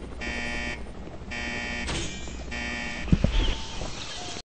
Thank you.